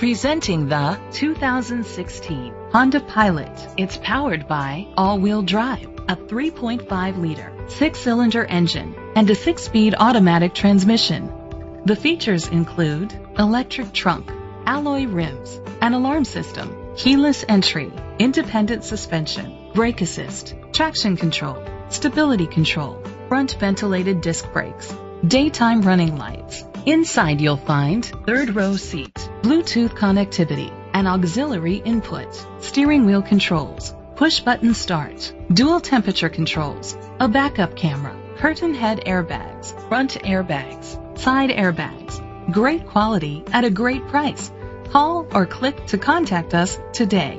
Presenting the 2016 Honda Pilot. It's powered by all-wheel drive, a 3.5-liter six-cylinder engine, and a six-speed automatic transmission. The features include electric trunk, alloy rims, an alarm system, keyless entry, independent suspension, brake assist, traction control, stability control, front ventilated disc brakes, daytime running lights. Inside you'll find third row seat, Bluetooth connectivity, an auxiliary input, steering wheel controls, push button start, dual temperature controls, a backup camera, curtain head airbags, front airbags, side airbags. Great quality at a great price. Call or click to contact us today.